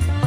bye.